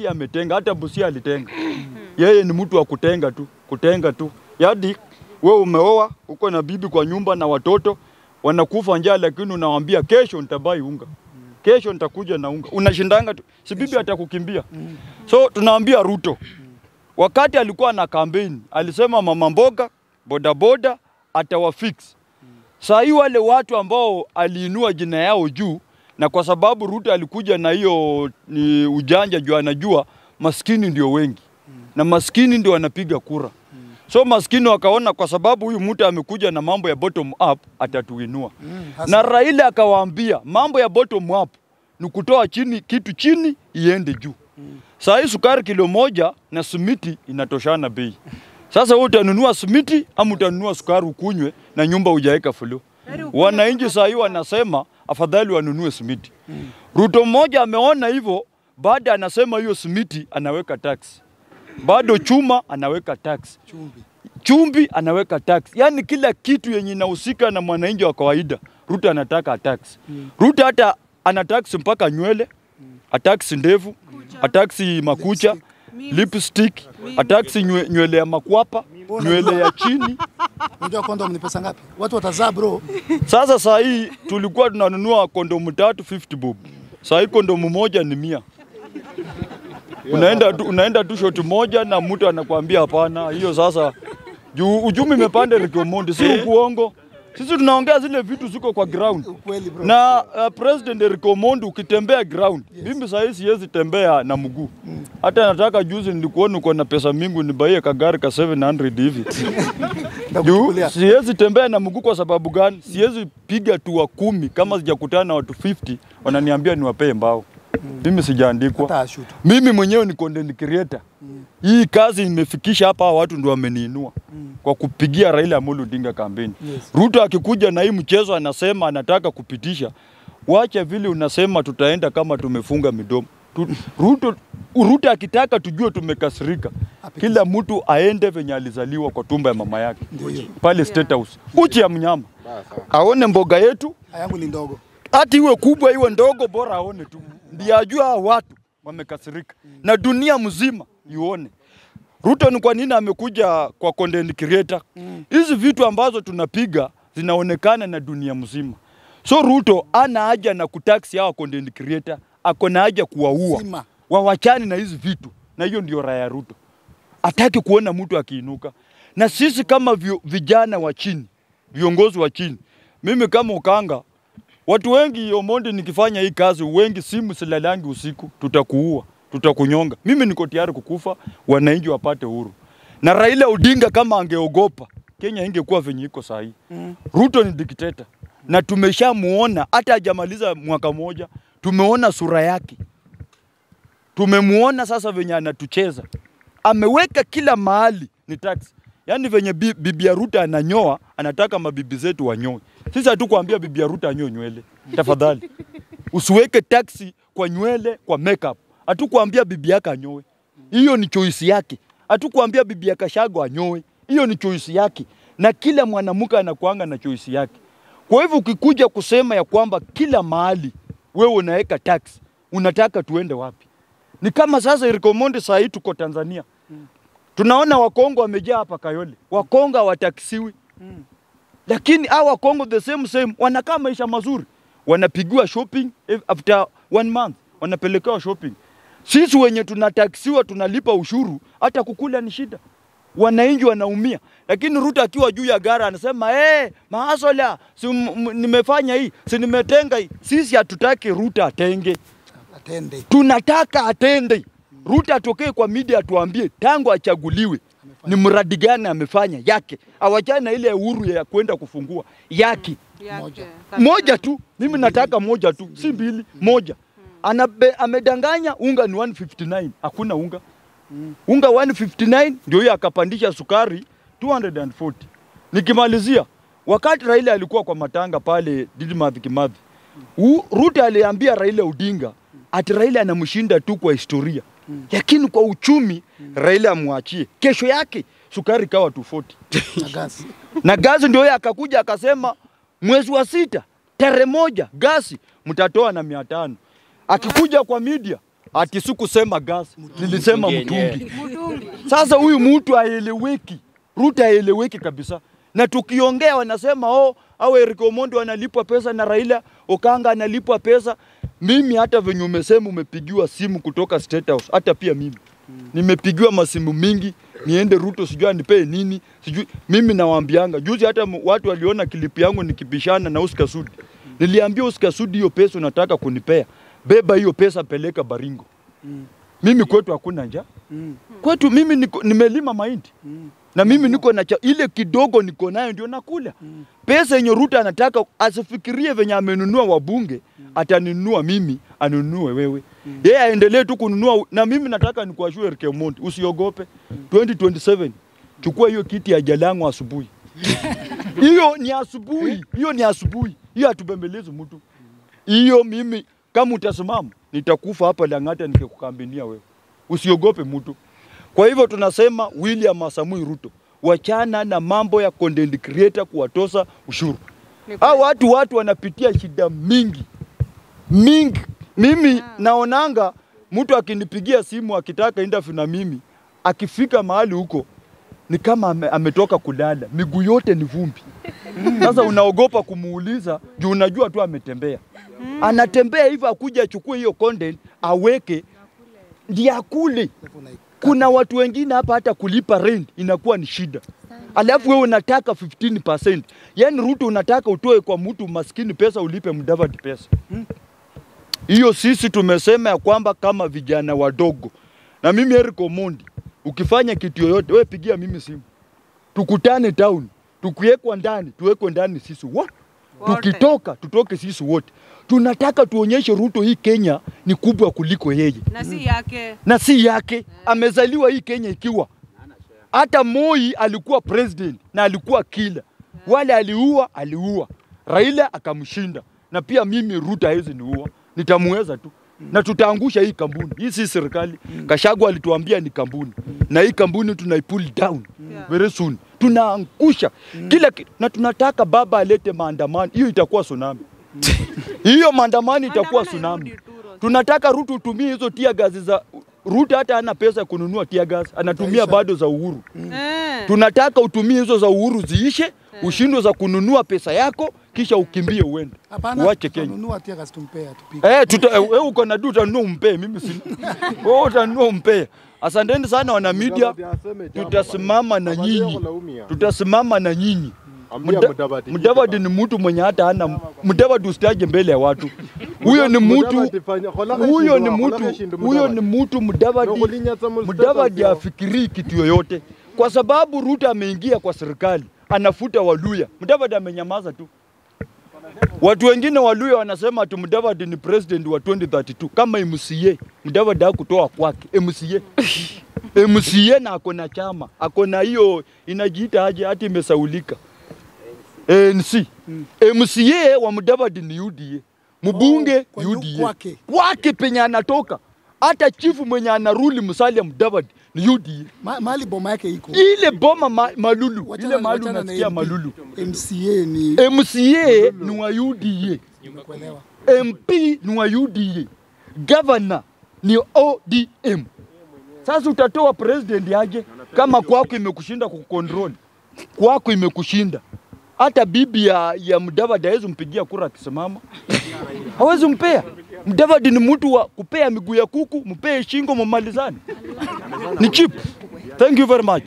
ati ametenga, hata Busia alitenga. Yeye ni mtu wa kutenga tu, kutenga tu. Yadi wewe umeoa, uko na bibi kwa nyumba na watoto wanakufa njaa, lakini unawaambia kesho nitabai unga, kesho nitakuja na unga. Unashindanga tu, si bibi atakukimbia. So tunaambia Ruto, wakati alikuwa na kampeni alisema mama mboga, bodaboda atawafix. Saa hii wale watu ambao aliinua jina yao juu, na kwa sababu Ruto alikuja na hiyo ni ujanja juu anajua maskini ndio wengi na maskini ndio wanapiga kura. So maskini wakaona kwa sababu huyu mtu amekuja na mambo ya bottom up atatuinua. Na Raila akawaambia mambo ya bottom up ni kutoa chini kitu chini iende juu. Saa hii sukari kilo moja na simiti inatoshana bei. Sasa wewe utanunua simiti ama utanunua sukari ukunywe na nyumba hujaweka fulu. Wananchi saa hii wanasema afadhali wanunue simiti. Ruto mmoja ameona hivyo, baada anasema hiyo simiti anaweka tax, bado chuma anaweka tax, chumbi, chumbi anaweka tax, yaani kila kitu yenye inahusika na mwananchi wa kawaida Ruto anataka tax. Mm. Ruto hata ana tax mpaka nywele, ataksi ndevu, ataksi makucha, lipstick, ataksi nywe, nywele ya makwapa, nywele ya chini. Unajua kondomu ni pesa ngapi? Watu watazaa bro. Sasa saa hii tulikuwa tunanunua kondomu tatu 50 bob. Saa hii kondomu moja ni mia. Unaenda tu, unaenda tu shoti moja na mtu anakuambia hapana, hiyo sasa juu uchumi imepanda Rikomondi, si ukuongo. Sisi tunaongea zile vitu ziko kwa ground. Ukweli bro. Na uh, President Eric Omondi ukitembea ground, mimi saa hii siwezi tembea na mguu. Hata nataka juzi nilikuona uko na pesa mingi nibaie kagari ka 700 hivi. Juu siwezi tembea na mguu kwa sababu gani? Siwezi piga tua kumi kama sijakutana na watu 50 wananiambia niwapee mbao. Mimi sijaandikwa. Mimi mwenyewe ni content creator. Hii kazi imefikisha hapa, watu ndio wameniinua kwa kupigia Raila Amolo Odinga kampeni. Yes. Ruto akikuja na hii mchezo anasema anataka kupitisha, wacha vile unasema tutaenda kama tumefunga midomo. Tu, Ruto, Ruto akitaka tujue tumekasirika, kila mtu aende venye alizaliwa kwa tumba ya mama yake. Pale State House, uchi ya mnyama. Aone mboga yetu. Yangu ni ndogo. hati iwe kubwa iwe ndogo, bora aone tu, ndiye ajua hao watu wamekasirika. Na dunia mzima ione. Ruto ni kwa nini amekuja kwa content creator? Hizi vitu ambazo tunapiga zinaonekana na dunia mzima. So Ruto ana haja na kutaksi hawa content creator, ako na haja kuwaua, wawachane wawachani na hizi vitu, na hiyo ndio raya Ruto. ataki kuona mtu akiinuka, na sisi kama vijana wa chini, viongozi wa chini, mimi kama Ukanga, watu wengi Omondi, nikifanya hii kazi, wengi simu silalangi usiku, tutakuua, tutakunyonga. Mimi niko tayari kukufa, wananchi wapate uhuru. Na Raila Odinga kama angeogopa, Kenya ingekuwa venye iko saa hii. Ruto ni dikteta na tumeshamuona, hata hajamaliza mwaka moja, tumeona sura yake tumemwona sasa venye anatucheza, ameweka kila mahali ni tax. Yaani venye bi- bibi ya Ruta ananyoa, anataka mabibi zetu wanyoe. Sisi hatukuambia bibi Ruta anyoe nywele, tafadhali usiweke taksi kwa nywele, kwa makeup. Hatukuambia bibi yake anyoe, hiyo ni choice yake. Hatukuambia bibi ya Kashago anyoe, hiyo ni choice yake, na kila mwanamke anakuanga na choice yake. Kwa hivyo ukikuja kusema ya kwamba kila mahali wewe unaweka tax, unataka tuende wapi? Ni kama sasa irikomonde saa hii tuko Tanzania. Tunaona Wakongo wamejaa hapa Kayole. Wakongo hawataksiwi. Lakini hawa Wakongo the same same wanakaa maisha mazuri. Wanapigiwa shopping after one month wanapelekewa shopping. Sisi wenye tunataksiwa tunalipa ushuru, hata kukula ni shida. Wananchi wanaumia, lakini Ruto akiwa juu ya gara anasema eh, maasola si nimefanya hii, si nimetenga hii. Sisi hatutaki Ruto atenge Atende. tunataka atende. Ruto atokee kwa media atuambie tangu achaguliwe ni mradi gani amefanya yake, awachane na ile uhuru ya kwenda kufungua yake Yake. moja tu. Mimi nataka moja tu, si mbili, moja. Anabe, amedanganya unga ni 159, hakuna unga unga 159 ndio hiyo akapandisha sukari 240. Nikimalizia, wakati Raila alikuwa kwa matanga pale Didmath Kimathi, U- Ruto aliambia Raila Odinga ati Raila anamshinda tu kwa historia, lakini kwa uchumi Raila amwachie. Kesho yake sukari kawa 240 Na gasi. na gazi ndio yeye akakuja akasema mwezi wa sita tarehe moja gasi mtatoa na mia tano. Akikuja kwa media ati sikusema gas, nilisema Mtungi. Sasa huyu mtu aeleweki, Ruto aeleweki kabisa, na tukiongea wanasema oh, au Eric Omondi analipwa pesa na Raila Okanga analipwa pesa. Mimi hata venye umesema umepigiwa simu kutoka State House, hata pia mimi. Nimepigiwa masimu mingi, niende Ruto sijui anipee nini sijui. Mimi nawaambianga. Juzi, hata watu waliona klipu yangu nikibishana na Oscar Sudi, niliambia Oscar Sudi, hiyo pesa unataka kunipea, beba hiyo pesa, peleka Baringo. Mm. Mimi kwetu hakuna njaa Mm. kwetu mimi niko, nimelima mahindi Mm. na mimi niko na ile kidogo niko nayo ndio nakula. Mm. Pesa yenye Ruto anataka asifikirie venye amenunua wabunge, mm. ataninunua mimi, anunue wewe. Mm. Yeye aendelee tu kununua, na mimi nataka nikuashue Eric Omondi, usiogope Mm. 2027 chukua hiyo kiti ya Jalango asubuhi. Hiyo ni asubuhi, hiyo ni asubuhi, hiyo hatubembelezi mtu. Hiyo mimi kama utasimama, nitakufa hapa Lang'ata nikikukambinia wewe, usiogope mtu. Kwa hivyo tunasema William Samoei Ruto, wachana na mambo ya content creator kuwatosa ushuru. Hao watu watu wanapitia shida mingi mingi. Mimi naonanga mtu akinipigia simu akitaka interview na mimi, akifika mahali huko ni kama ame, ametoka kulala, miguu yote ni vumbi. Sasa unaogopa kumuuliza juu unajua tu ametembea. Anatembea hivyo akuja achukue hiyo content aweke. Ndiye akule. Kuna watu wengine hapa hata kulipa rent inakuwa ni shida, alafu wewe unataka 15%. Yani Ruto unataka utoe kwa mtu maskini pesa ulipe Mudavadi pesa. Hiyo sisi tumesema ya kwamba kama vijana wadogo, na mimi Eric Omondi, ukifanya kitu yoyote, wewe pigia mimi simu, tukutane town, tukiwekwa ndani, tuwekwe ndani sisi wote, tukitoka tutoke sisi wote. Tunataka tuonyeshe Ruto hii Kenya ni kubwa kuliko yeye na si yake. na si yake. Amezaliwa hii Kenya ikiwa hata Moi alikuwa president na alikuwa kila wale aliua, aliua Raila akamshinda, na pia mimi Ruto hawezi niua, nitamweza tu na tutaangusha hii kampuni. Hii si serikali. Kashagu alituambia ni kampuni, na hii kampuni tunaipull down Yeah. very soon, tunaangusha kila kitu, na tunataka baba alete maandamano. Hiyo itakuwa tsunami, hiyo maandamano itakuwa tsunami. Tunataka Ruto utumie hizo tia gazi za Ruto, hata hana pesa ya kununua tia gazi, anatumia bado za Uhuru. Mm. Tunataka utumie hizo za Uhuru ziishe, ushindwe za kununua pesa yako, kisha ukimbie uende Hapana, uache Kenya. Kununua tia gas tumpee atupige. Eh, tuta, eh, wewe uko na duta utanunua umpee, mimi si wewe utanunua umpee. Asanteni sana wana media, tutasimama na nyinyi, tutasimama na nyinyi. Mudavadi. Mudavadi ni mtu mwenye hata hana Mudavadi, usitaje mbele ya watu. Huyo ni mtu huyo ni mtu huyo ni mtu Mudavadi. Mudavadi afikirii kitu yoyote, kwa sababu Ruto ameingia kwa serikali anafuta Waluya. Mudavadi amenyamaza tu. Watu wengine Waluya wanasema ati Mudavadi ni president wa 2032 kama MCA. Mudavadi hakutoa kwake MCA. MCA na akona chama, akona hiyo inajiita aje, hati imesaulika ANC. MCA wa Mudavadi ni UDA, mbunge oh, UDA kwake. kwake penye anatoka, hata chifu mwenye anaruli Musalia Mudavadi ni UDA. Ma, mali boma yake iko. Ile boma ma, Malulu, Wachana- ile Malulu unasikia Malulu, MCA ni MCA ni wa UDA. MP ni wa UDA, governor ni ODM. Sasa utatoa president aje kama kwako imekushinda kukontrol, kwako imekushinda. Hata bibi ya, ya Mudavadi hawezi mpigia kura akisimama, hawezi mpea. Mudavadi ni mtu wa kupea miguu ya kuku, mpee shingo, mumalizane. Ni cheap. Thank you very much.